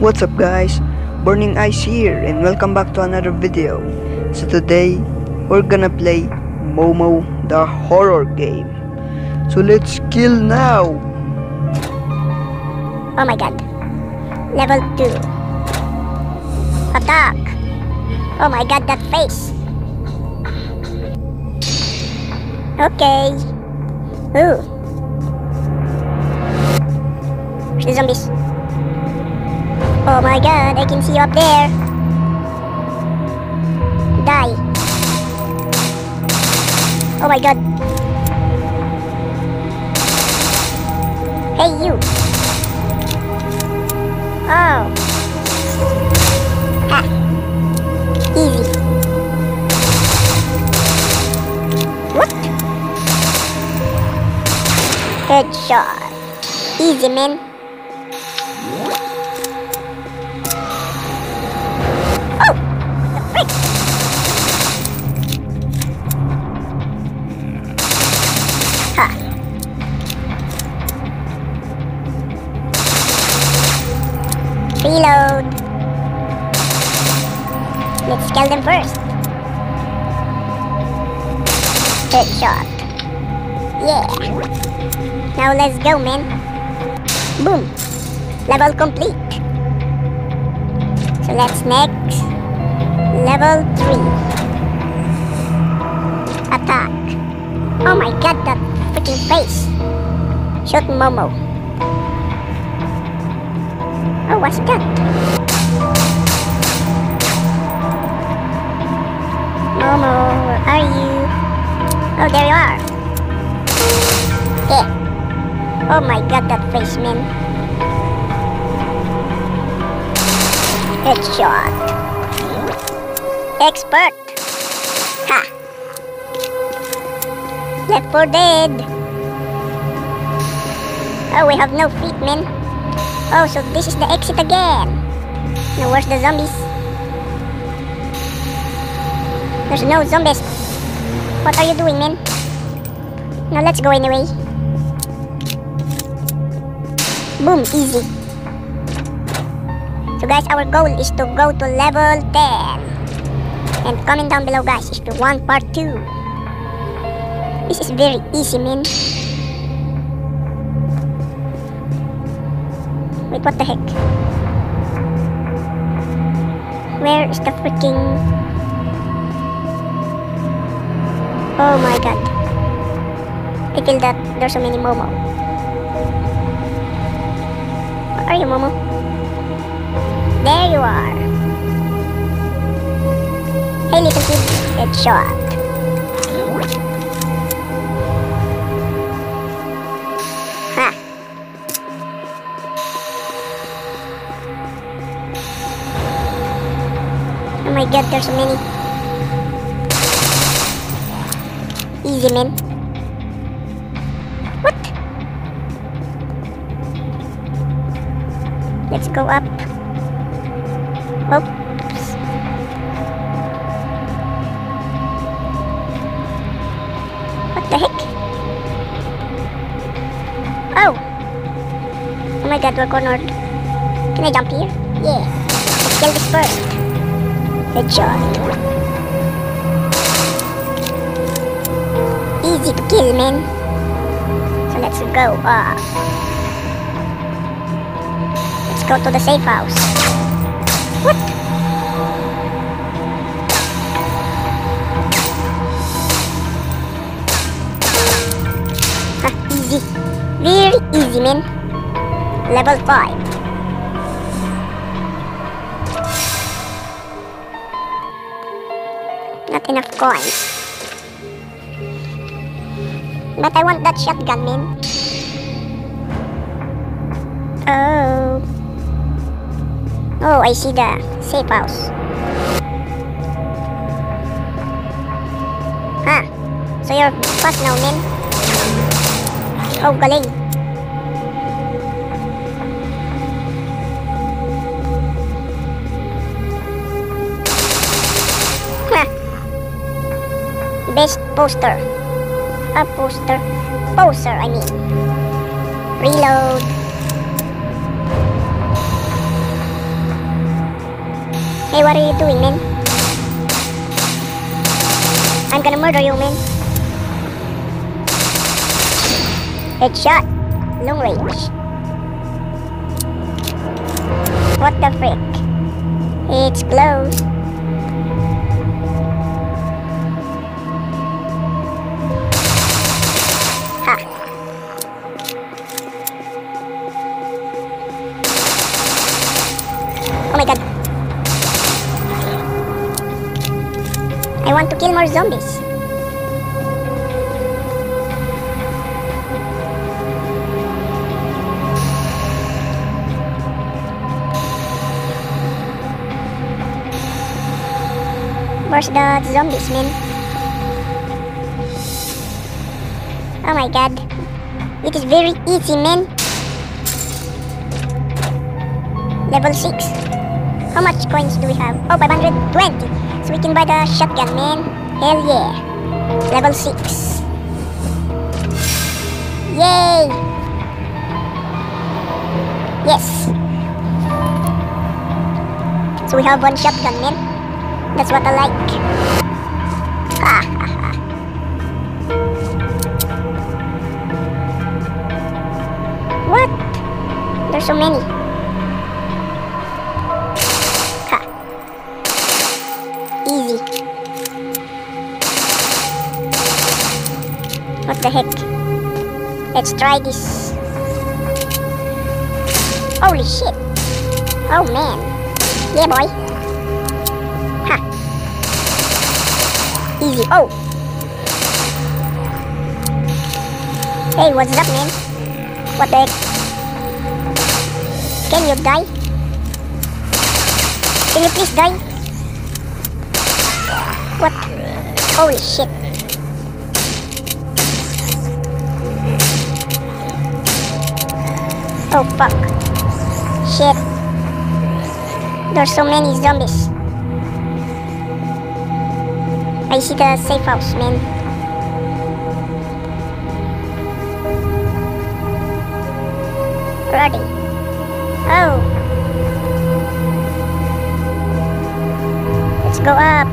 What's up guys? Burning Eyes here and welcome back to another video. So today, we're gonna play Momo the horror game. So let's kill now! Oh my god. Level 2. Attack! Oh my god, that face! Okay. Ooh. Zombies? Oh my god, I can see you up there. Die. Oh my god. Hey you. Oh. Ha. Easy. What? Headshot. Easy, man. Reload. Let's kill them first. Headshot. Yeah. Now let's go, man. Boom. Level complete. So let's next. Level 3. Attack. Oh my god, that freaking face. Shoot Momo. Oh, what's that? Momo, where are you? Oh, there you are. Yeah. Oh my god, that face, man. Headshot. Expert. Ha. Left 4 dead. Oh, we have no feet, man. Oh, so this is the exit again. Now, where's the zombies? There's no zombies. What are you doing, man? Now, let's go anyway. Boom, easy. So guys, our goal is to go to level 10. And comment down below guys if you want part 2. This is very easy, man. Wait, what the heck? Where is the freaking... Oh my god. I feel that there's so many Momo. Where are you, Momo? There you are. Hey, little kid. Headshot. Ha. Oh my god, there's so many. Easy, man. What? Let's go up. Oops. My god, we're. Can I jump here? Yeah. Let's kill this first. Headshot. Easy to kill, man. So let's go up. Let's go to the safe house. What? Ah, easy. Very easy, man. Level 5. Not enough coins. But I want that shotgun, man. Oh. Oh, I see the safe house. Huh. So you're fast now, man. Oh, galing. Best poster. A poster. Poser, I mean. Reload. Hey, what are you doing, man? I'm gonna murder you, man. Headshot. Long range. What the frick? It's close. Want to kill more zombies. Where's the zombies, man? Oh my god. It is very easy, man. Level 6. How much coins do we have? Oh, 520. We can buy the shotgun, man. Hell yeah. Level 6. Yay! Yes. So we have one shotgun, man. That's what I like. Ha ha ha. What? There's so many. Let's try this. Holy shit. Oh man. Yeah boy. Ha. Easy. Oh. Hey, what's up, man? What the heck? Can you die? Can you please die? What? Holy shit. Oh fuck. Shit. There's so many zombies. I see the safe house, man. Ready. Oh. Let's go up.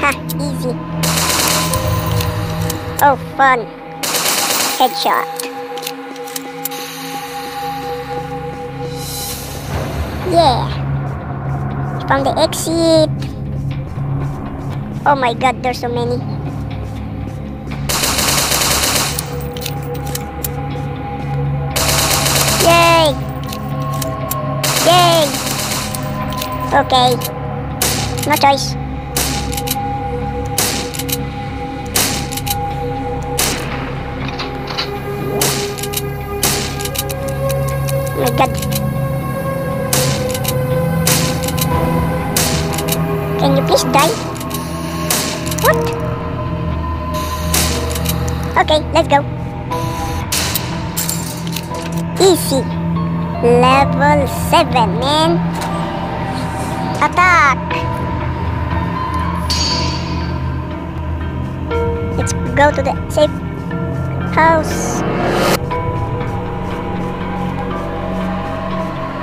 Ha, easy. Oh, fun. Headshot. Yeah. From the exit. Oh my god, there's so many. Yay! Yay! Okay. No choice. Die? What? Okay, let's go. Easy. Level 7, man. Attack! Let's go to the safe house.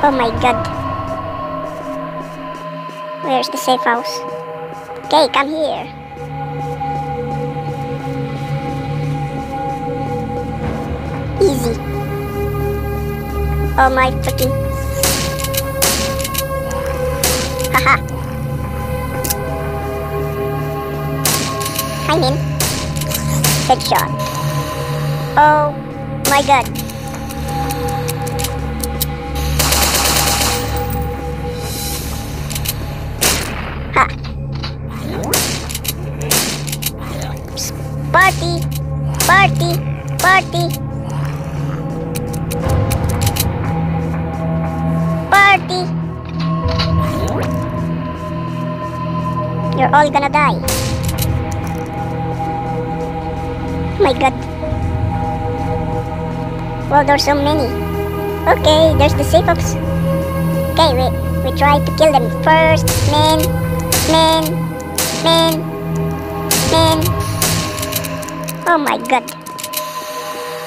Oh my god. Where's the safe house? Come here. Easy. Oh my freaking. Haha. I'm in. Headshot. Oh my god. Party, party, party. Party. You're all gonna die. Oh my god. Well, there's so many. Okay, there's the safe house. Okay, we, we try to kill them first. Man, man, man, man. Oh my god.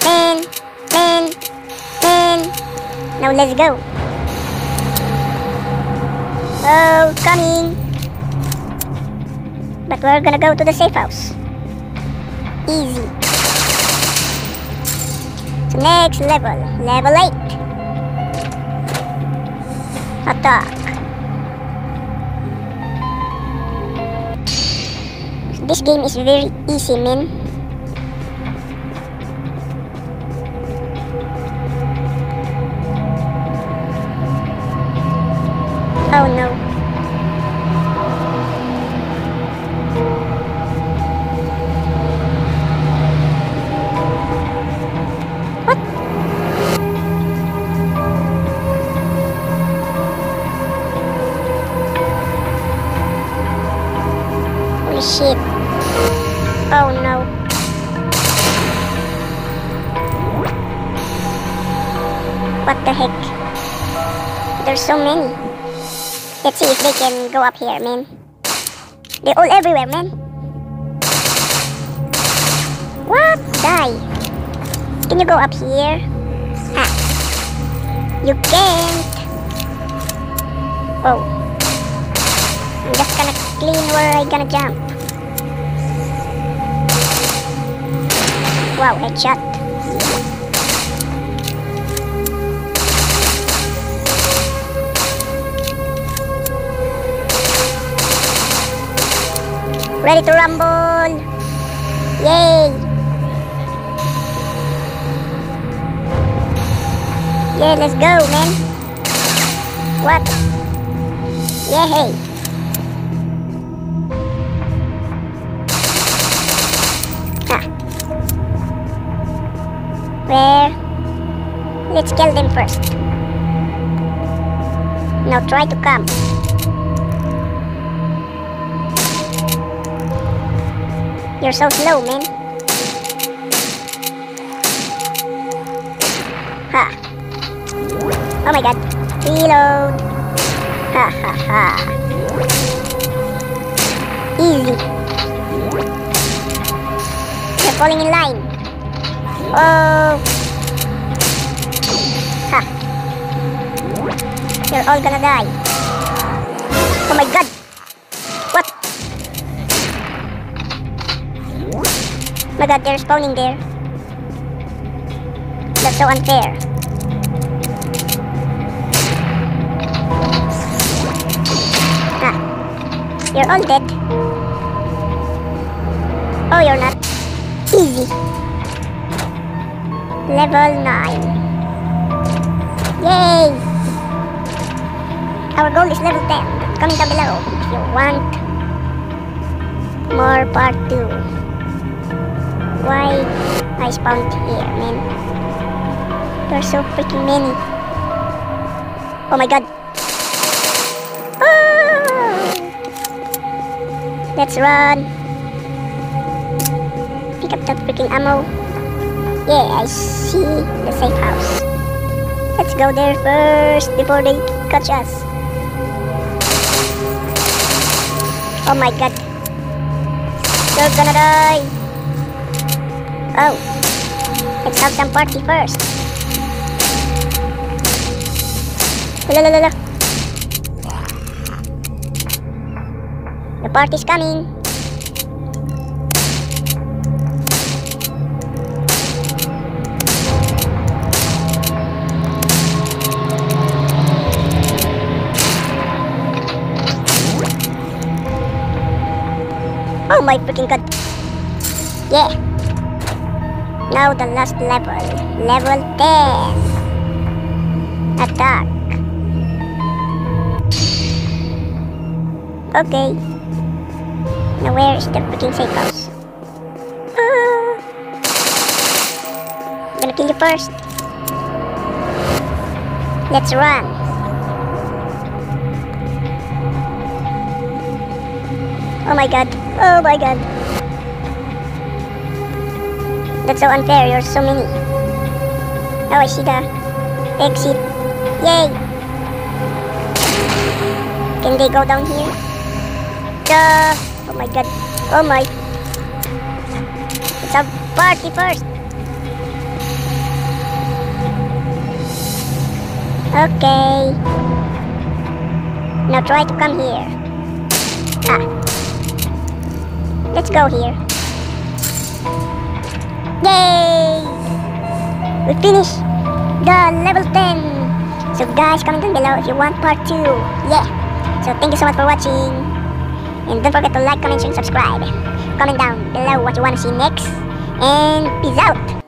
Man, man, man. Now let's go. Oh, coming. But we're gonna go to the safe house. Easy. So next level, level 8. Attack. This game is very easy, man. Shit. Oh no. What the heck? There's so many. Let's see if they can go up here, man. They're all everywhere, man. What? Die. Can you go up here? Ha. You can't. Oh. I'm just gonna clean where I gonna jump. Wow, headshot. Ready to rumble! Yay! Yeah, let's go, man. What? Yay! Where? Let's kill them first. Now try to come. You're so slow, man. Ha. Oh my god. Reload. Ha ha ha. Easy. You're falling in line. Oh. Ha. You're all gonna die. Oh my god. What? my god, they're spawning there. That's so unfair. Ah. You're all dead. Oh, you're not. Easy. Level 9. Yay! Our goal is level 10. Comment down below if you want more part 2 why I spawned here, man. There's so freaking many. Oh my god. Ah! Let's run. Pick up that freaking ammo. Yeah, I see the safe house. Let's go there first before they catch us. Oh my god. You're gonna die. Oh, let's have some party first. La la la la. The party's coming. Oh my freaking god. Yeah. Now the last level. Level 10. Attack. Okay. Now where is the freaking safe house? Ah. I'm gonna kill you first. Let's run. Oh my god. Oh my god. That's so unfair, you're so many. Oh, I see the exit. Yay! Can they go down here? Duh! Oh my god. Oh my. It's a party first. Okay. Now try to come here. Ah. Let's go here. Yay! We finished the level 10. So guys, comment down below if you want part 2. Yeah. So thank you so much for watching. And don't forget to like, comment, and subscribe. Comment down below what you want to see next. And peace out.